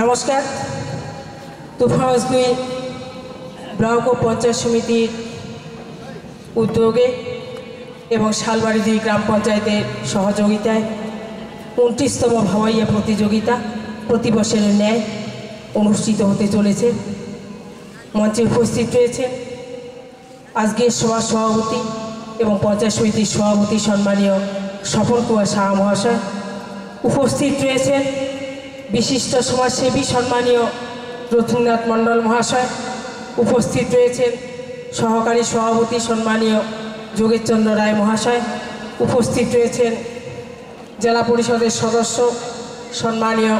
নমস্কার। তুফাউসগুই ব্লক ও পঞ্চায়েত সমিতির উদ্যোগে এবং শালবাড়িদি গ্রাম পঞ্চায়েতের সহযোগিতায় উনত্রিশতম ভাওয়াইয়া প্রতিযোগিতা প্রতি বছরের ন্যায় অনুষ্ঠিত হতে চলেছে। মঞ্চে উপস্থিত রয়েছে আজকের সভা সভাপতি এবং পঞ্চায়েত সমিতির সভাপতি সম্মানীয় স্বপন কুমার শাহ মহাশয়। উপস্থিত রয়েছেন বিশিষ্ট সমাজসেবী সম্মানীয় রথীন্দ্রনাথ মণ্ডল মহাশয় উপস্থিত রয়েছেন। সহকারী সভাপতি সম্মানীয় যোগেশচন্দ্র রায় মহাশয় উপস্থিত রয়েছেন। জেলা পরিষদের সদস্য সম্মানীয়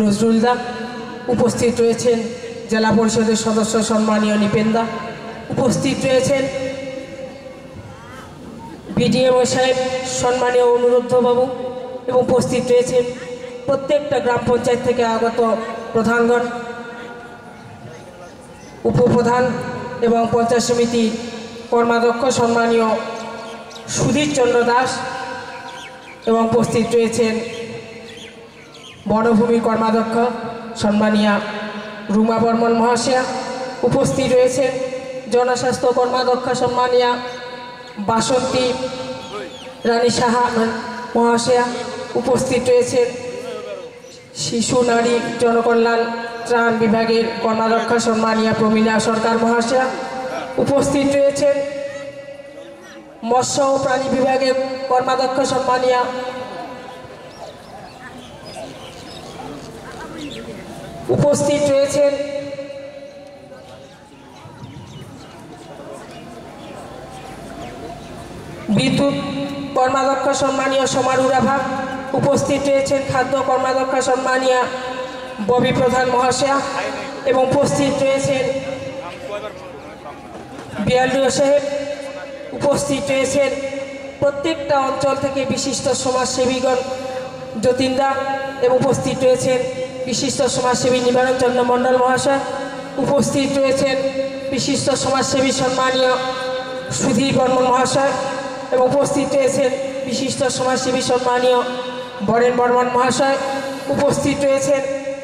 নজরুলদা উপস্থিত রয়েছেন। জেলা পরিষদের সদস্য সম্মানীয় নিপেন্দা উপস্থিত রয়েছেন। বিডিএম সাহেব সম্মানীয় অনুরুদ্ধবাবু এবং উপস্থিত রয়েছেন। প্রত্যেকটা গ্রাম পঞ্চায়েত থেকে আগত প্রধানগণ, উপপ্রধান এবং পঞ্চায়েত সমিতি কর্মাধ্যক্ষ সম্মানীয় সুধীর চন্দ্র দাস এবং উপস্থিত রয়েছেন বনভূমি কর্মাধ্যক্ষ সম্মানীয়া রুমা বর্মন মহাশয়া, উপস্থিত রয়েছেন জনস্বাস্থ্য কর্মাধ্যক্ষ সম্মানীয়া বাসন্তী রানী সাহা মহাশয়া, উপস্থিত রয়েছেন শিশু, নারী, জনকল্যাণ, ত্রাণ বিভাগের কর্মাধ্যক্ষ সম্মানীয়া প্রমীলা সরকার মহাশয়া উপস্থিত রয়েছেন। মৎস্য ও প্রাণী বিভাগের কর্মাধ্যক্ষ সম্মানীয়া উপস্থিত রয়েছেন। বিদ্যুৎ কর্মাধ্যক্ষ সম্মানীয় সমারুরা ভাগ উপস্থিত রয়েছেন খাদ্য কর্মাধ্যক্ষ সম্মানীয় ববি প্রধান মহাশয়া এবং উপস্থিত রয়েছেন বিয়ালিও সাহেব, উপস্থিত রয়েছেন প্রত্যেকটা অঞ্চল থেকে বিশিষ্ট সমাজসেবীগণ, যতীনদা এবং উপস্থিত রয়েছেন বিশিষ্ট সমাজসেবী নিবারণ চন্দ্র মণ্ডল মহাশয়, উপস্থিত রয়েছেন বিশিষ্ট সমাজসেবী সম্মানীয় সুধীর বর্মন মহাশয় এবং উপস্থিত রয়েছেন বিশিষ্ট সমাজসেবী সম্মানীয় বরেন বর্মন মহাশয় উপস্থিত রয়েছেন।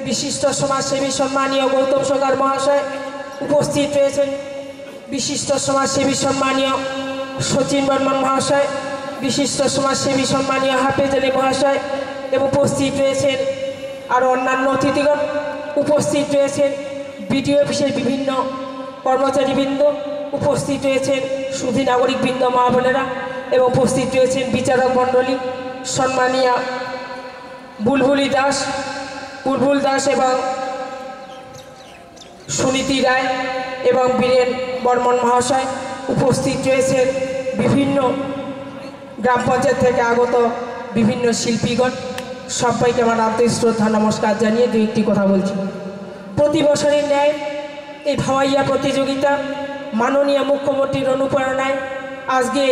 বিশিষ্ট সমাজসেবী সম্মানীয় গৌতম সরকার মহাশয় উপস্থিত রয়েছেন। বিশিষ্ট সমাজসেবী সম্মানীয় সচিন বর্মন মহাশয়, বিশিষ্ট সমাজসেবী সম্মানীয় হাফেজ আলী মহাশয় এবং উপস্থিত রয়েছেন আরও অন্যান্য অতিথিগণ। উপস্থিত রয়েছেন বিডিও অফিসের বিভিন্ন কর্মচারীবৃন্দ, উপস্থিত রয়েছেন সুধী নাগরিকবৃন্দ মা বোনেরা এবং উপস্থিত রয়েছেন বিচারক মণ্ডলী, সম্মানীয়া বুলবুলি দাস বুলবুল দাস এবং সুনীতি রায় এবং বীরেন বর্মন মহাশয় উপস্থিত রয়েছেন বিভিন্ন গ্রাম পঞ্চায়েত থেকে আগত বিভিন্ন শিল্পীগণ। সবাইকে আমার আন্তরিক শ্রদ্ধা, নমস্কার জানিয়ে দু একটি কথা বলছি। প্রতি বছরের ন্যায় এই ভাওয়াইয়া প্রতিযোগিতা মাননীয় মুখ্যমন্ত্রীর অনুপ্রেরণায় আজকে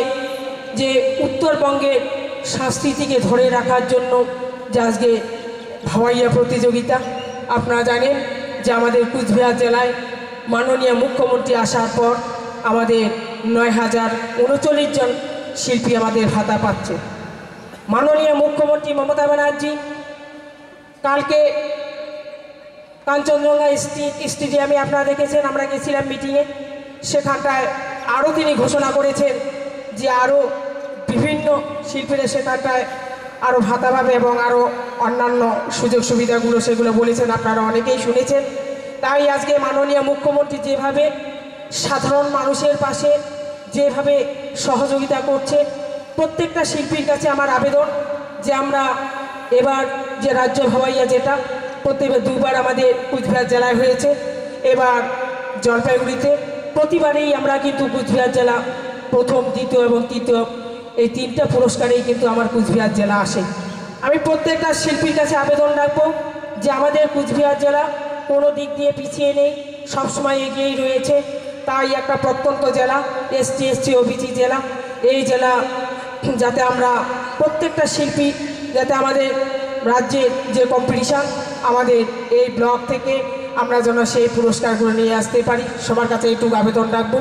যে উত্তরবঙ্গের সংস্কৃতিকে ধরে রাখার জন্য যে আজকে ভাওয়াইয়া প্রতিযোগিতা। আপনারা জানেন যে আমাদের কুচবিহার জেলায় মাননীয় মুখ্যমন্ত্রী আসার পর আমাদের নয় হাজার উনচল্লিশ জন শিল্পী আমাদের ভাতা পাচ্ছে। মাননীয় মুখ্যমন্ত্রী মমতা ব্যানার্জি কালকে কাঞ্চনজঙ্ঘা স্টেডিয়ামে আপনারা দেখেছেন, আমরা গেছিলাম মিটিংয়ে। সেখানটায় আরও তিনি ঘোষণা করেছেন যে আরও বিভিন্ন শিল্পীরা সেখানটায় আরও ভাতা পাবে এবং আরও অন্যান্য সুযোগ সুবিধাগুলো সেগুলো বলেছেন, আপনারা অনেকেই শুনেছেন। তাই আজকে মাননীয় মুখ্যমন্ত্রী যেভাবে সাধারণ মানুষের পাশে যেভাবে সহযোগিতা করছে, প্রত্যেকটা শিল্পীর কাছে আমার আবেদন যে আমরা এবার যে রাজ্য ভাবাইয়া যেটা প্রত্যেকবার দুবার আমাদের কুচবিহার জেলায় হয়েছে। এবার জলপাইগুড়িতে প্রতিবারেই আমরা কিন্তু কুচবিহার জেলা প্রথম, দ্বিতীয় এবং তৃতীয় এই তিনটা পুরস্কারেই কিন্তু আমার কুচবিহার জেলা আসে। আমি প্রত্যেকটা শিল্পীর কাছে আবেদন রাখব যে আমাদের কুচবিহার জেলা কোনো দিক দিয়ে পিছিয়ে নেই, সবসময় এগিয়েই রয়েছে। তাই একটা প্রত্যন্ত জেলা, এসটি এসটি, ওবিসি জেলা, এই জেলা যাতে আমরা প্রত্যেকটা শিল্পী যাতে আমাদের রাজ্যের যে কম্পিটিশান আমাদের এই ব্লক থেকে আমরা যেন সেই পুরস্কারগুলো নিয়ে আসতে পারি। সবার কাছে একটু আবেদন রাখব।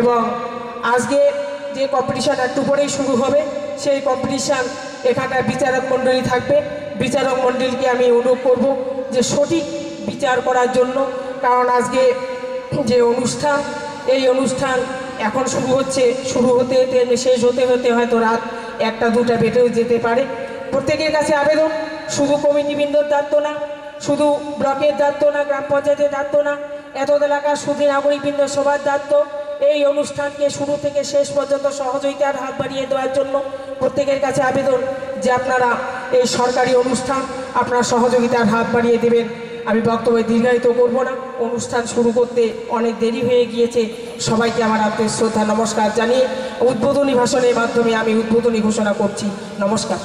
এবং আজকে যে কম্পিটিশান একটু পরেই শুরু হবে, সেই কম্পিটিশান এখানটায় বিচারক মণ্ডলী থাকবে। বিচারক মণ্ডলীকে আমি অনুরোধ করব যে সঠিক বিচার করার জন্য, কারণ আজকে যে অনুষ্ঠান, এই অনুষ্ঠান এখন শুরু হচ্ছে। শুরু হতে হতে শেষ হতে হতে হয়তো রাত একটা, দুটা বেটেও যেতে পারে। প্রত্যেকের কাছে আবেদন, শুধু কমিটিবৃন্দর দায়িত্ব না, শুধু ব্লকের দায়িত্ব না, গ্রাম পঞ্চায়েতের দায়িত্ব না এত এলাকার সুধী নাগরিকবৃন্দ সবার দায়িত্ব। এই অনুষ্ঠানকে শুরু থেকে শেষ পর্যন্ত সহযোগিতার হাত বাড়িয়ে দেওয়ার জন্য প্রত্যেকের কাছে আবেদন যে আপনারা এই সরকারি অনুষ্ঠান আপনার সহযোগিতার হাত বাড়িয়ে দেবেন। আমি বক্তব্য দীর্ঘায়িত করব না। অনুষ্ঠান শুরু করতে অনেক দেরি হয়ে গিয়েছে। সবাইকে আমার আত্মীয় শ্রদ্ধা, নমস্কার জানিয়ে উদ্বোধনী ভাষণের মাধ্যমে আমি উদ্বোধনী ঘোষণা করছি। নমস্কার।